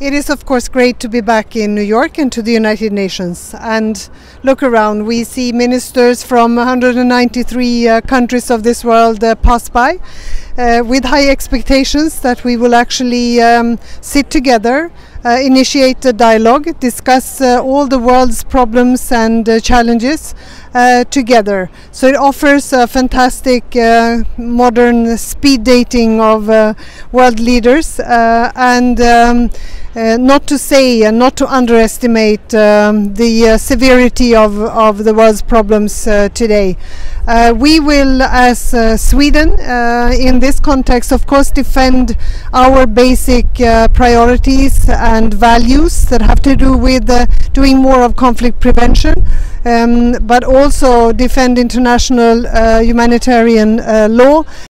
It is, of course, great to be back in New York and to the United Nations. And look around, we see ministers from 193 uh, countries of this world uh, pass by uh, with high expectations that we will actually um, sit together, uh, initiate a dialogue, discuss uh, all the world's problems and uh, challenges uh, together. So it offers a fantastic uh, modern speed dating of uh, world leaders uh, and um, uh, not to say and not to underestimate um, the uh, severity of, of the world's problems today. We will, as Sweden, in this context, of course, defend our basic priorities and values that have to do with doing more of conflict prevention, um, but also defend international uh, humanitarian uh, law